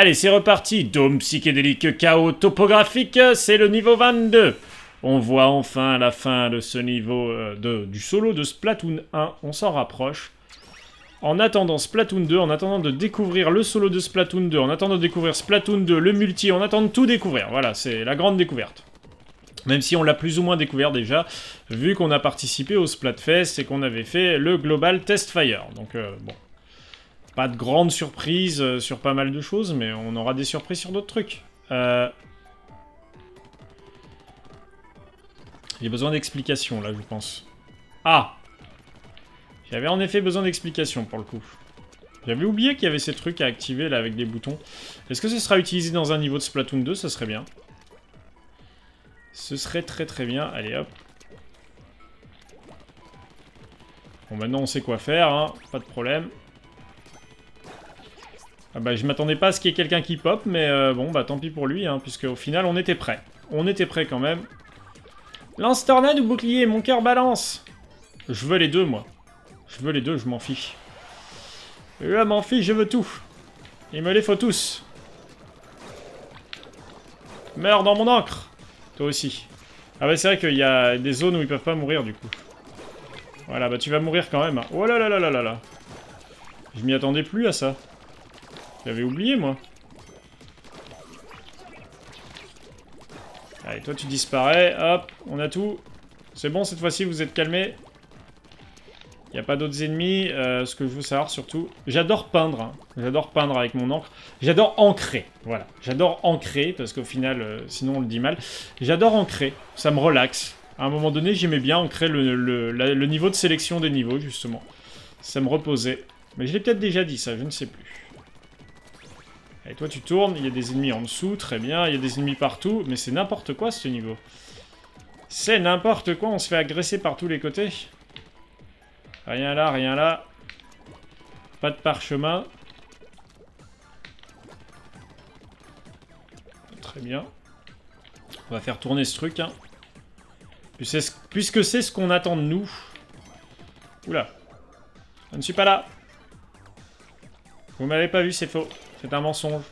Allez, c'est reparti. Dôme psychédélique chaos topographique, c'est le niveau 22. On voit enfin la fin de ce niveau euh, de, du solo de Splatoon 1. On s'en rapproche. En attendant Splatoon 2, en attendant de découvrir le solo de Splatoon 2, en attendant de découvrir Splatoon 2, le multi, en attendant de tout découvrir. Voilà, c'est la grande découverte. Même si on l'a plus ou moins découvert déjà, vu qu'on a participé au Splatfest et qu'on avait fait le Global Test Fire. Donc euh, bon, pas de grandes surprises euh, sur pas mal de choses, mais on aura des surprises sur d'autres trucs. Euh... J'ai besoin d'explications, là, je pense. Ah J'avais en effet besoin d'explications, pour le coup. J'avais oublié qu'il y avait ces trucs à activer, là, avec des boutons. Est-ce que ce sera utilisé dans un niveau de Splatoon 2 Ce serait bien. Ce serait très très bien. Allez, hop. Bon, maintenant, on sait quoi faire, hein. Pas de problème. Ah bah je m'attendais pas à ce qu'il y ait quelqu'un qui pop, mais euh, bon bah tant pis pour lui, hein, puisque au final on était prêt. On était prêt quand même. Lance tornade ou bouclier, mon cœur balance Je veux les deux moi. Je veux les deux, je m'en fiche. Je m'en fiche, je veux tout. Il me les faut tous. Meurs dans mon encre Toi aussi. Ah bah c'est vrai qu'il y a des zones où ils peuvent pas mourir du coup. Voilà, bah tu vas mourir quand même. Hein. Oh là là là là là là. Je m'y attendais plus à ça. J'avais oublié, moi. Allez, toi, tu disparais. Hop, on a tout. C'est bon, cette fois-ci, vous êtes calmé. Il n'y a pas d'autres ennemis. Euh, ce que je veux savoir, surtout... J'adore peindre. Hein. J'adore peindre avec mon encre. J'adore ancrer. Voilà. J'adore ancrer, parce qu'au final, euh, sinon, on le dit mal. J'adore ancrer. Ça me relaxe. À un moment donné, j'aimais bien ancrer le, le niveau de sélection des niveaux, justement. Ça me reposait. Mais je l'ai peut-être déjà dit, ça, je ne sais plus. Et toi tu tournes, il y a des ennemis en dessous, très bien, il y a des ennemis partout, mais c'est n'importe quoi ce niveau. C'est n'importe quoi, on se fait agresser par tous les côtés. Rien là, rien là. Pas de parchemin. Très bien. On va faire tourner ce truc, hein. Puisque c'est ce qu'on attend de nous. Oula. Je ne suis pas là. Vous m'avez pas vu, c'est faux. C'est un mensonge.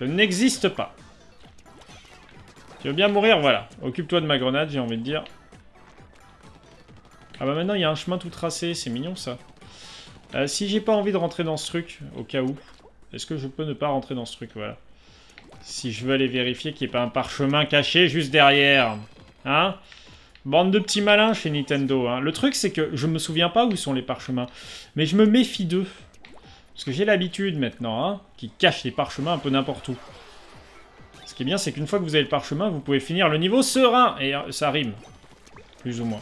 Je n'existe pas. Tu veux bien mourir Voilà. Occupe-toi de ma grenade, j'ai envie de dire. Ah bah maintenant, il y a un chemin tout tracé. C'est mignon, ça. Euh, si j'ai pas envie de rentrer dans ce truc, au cas où, est-ce que je peux ne pas rentrer dans ce truc Voilà. Si je veux aller vérifier qu'il n'y ait pas un parchemin caché juste derrière. Hein Bande de petits malins chez Nintendo. Hein. Le truc, c'est que je me souviens pas où sont les parchemins. Mais je me méfie d'eux. Parce que j'ai l'habitude maintenant, hein, qui cache les parchemins un peu n'importe où. Ce qui est bien, c'est qu'une fois que vous avez le parchemin, vous pouvez finir le niveau serein. Et euh, ça rime. Plus ou moins.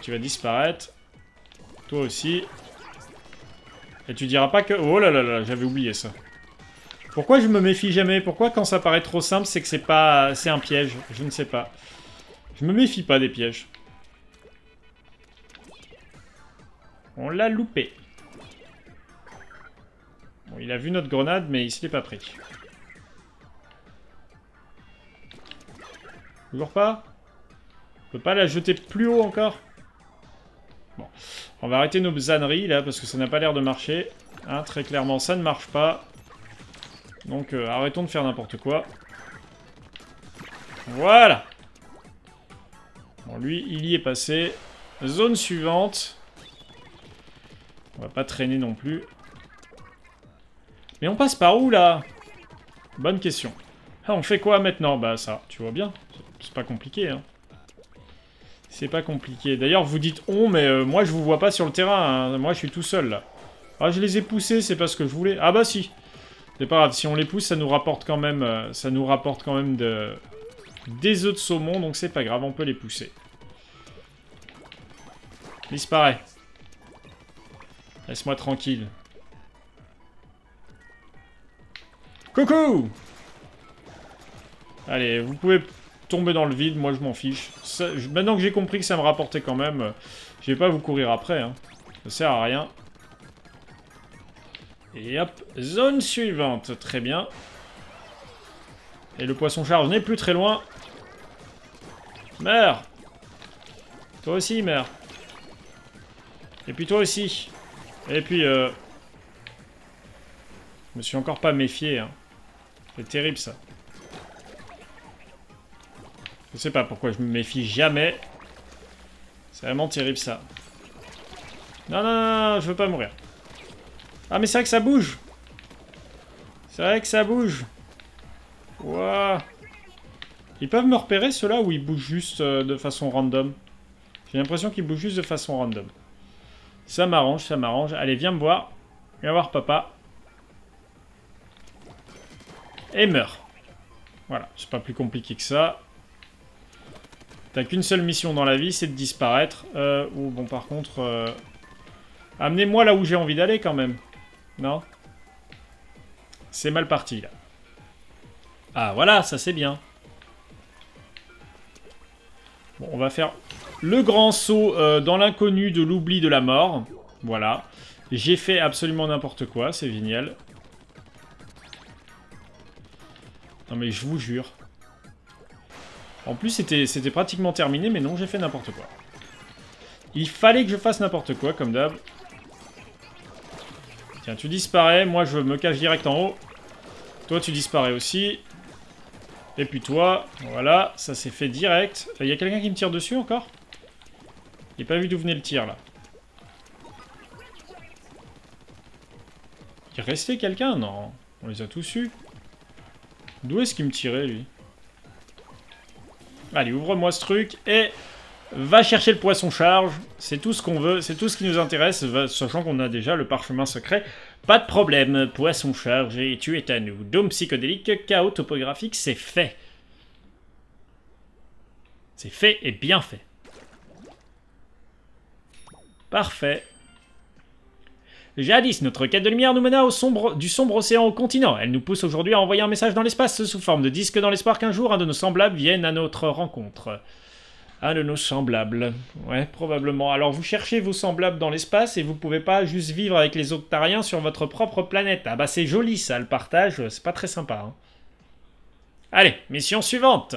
tu vas disparaître. Toi aussi. Et tu diras pas que... Oh là là là, j'avais oublié ça. Pourquoi je me méfie jamais? Pourquoi quand ça paraît trop simple, c'est que c'est pas... C'est un piège? Je ne sais pas. Je me méfie pas des pièges. On l'a loupé. Bon, il a vu notre grenade, mais il se l'est pas pris. Toujours pas On peut pas la jeter plus haut encore Bon. On va arrêter nos âneries, là, parce que ça n'a pas l'air de marcher. Hein, très clairement, ça ne marche pas. Donc, euh, arrêtons de faire n'importe quoi. Voilà Bon, lui, il y est passé. Zone suivante. On va pas traîner non plus. Mais on passe par où, là? Bonne question. Ah, on fait quoi maintenant? Bah ça, tu vois bien. C'est pas compliqué, hein. C'est pas compliqué. D'ailleurs, vous dites on, mais euh, moi, je vous vois pas sur le terrain. Hein. Moi, je suis tout seul, là. Ah, je les ai poussés, c'est pas ce que je voulais. Ah bah si. C'est pas grave, si on les pousse, ça nous rapporte quand même... Euh, ça nous rapporte quand même de... Des œufs de saumon, donc c'est pas grave, on peut les pousser. Disparaît. Laisse-moi tranquille. Coucou Allez, vous pouvez tomber dans le vide, moi je m'en fiche. maintenant que j'ai compris que ça me rapportait quand même, je vais pas vous courir après. Hein. Ça sert à rien. Et hop, zone suivante. Très bien. Et le poisson charge n'est plus très loin. Meurs Toi aussi, meurs. Et puis toi aussi. Et puis, euh... Je me suis encore pas méfié, hein. C'est terrible, ça. Je sais pas pourquoi je me méfie jamais. C'est vraiment terrible, ça. Non, non, non, je veux pas mourir. Ah, mais c'est vrai que ça bouge C'est vrai que ça bouge Wouah Ils peuvent me repérer, ceux-là, ou ils bougent juste euh, de façon random? J'ai l'impression qu'ils bougent juste de façon random. Ça m'arrange, ça m'arrange. Allez, viens me voir. Viens voir papa. Et meurs. Voilà, c'est pas plus compliqué que ça. T'as qu'une seule mission dans la vie, c'est de disparaître. Euh, ou bon, par contre... Euh, amenez-moi là où j'ai envie d'aller, quand même. Non? C'est mal parti, là. Ah, voilà, ça c'est bien. Bon, on va faire le grand saut euh, dans l'inconnu de l'oubli de la mort. Voilà. J'ai fait absolument n'importe quoi, c'est génial. Non mais je vous jure. En plus, c'était pratiquement terminé, mais non, j'ai fait n'importe quoi. Il fallait que je fasse n'importe quoi, comme d'hab. Tiens, tu disparais. Moi, je me cache direct en haut. Toi, tu disparais aussi. Et puis toi, voilà, ça s'est fait direct. Il y a quelqu'un qui me tire dessus encore? J'ai pas vu d'où venait le tir, là. Il restait quelqu'un? Non. On les a tous eus. D'où est-ce qu'il me tirait, lui? Allez, ouvre-moi ce truc et va chercher le poisson charge. C'est tout ce qu'on veut, c'est tout ce qui nous intéresse, sachant qu'on a déjà le parchemin secret. Pas de problème, poisson charge et tu es à nous. Dôme psychodélique, chaos topographique, c'est fait. C'est fait et bien fait. Parfait. Jadis, notre quête de lumière nous mena au sombre, du sombre océan au continent. Elle nous pousse aujourd'hui à envoyer un message dans l'espace sous forme de disque dans l'espoir qu'un jour un de nos semblables vienne à notre rencontre. Un de nos semblables. Ouais, probablement. Alors vous cherchez vos semblables dans l'espace et vous pouvez pas juste vivre avec les octariens sur votre propre planète. Ah bah c'est joli ça, le partage, c'est pas très sympa. Hein. Allez, mission suivante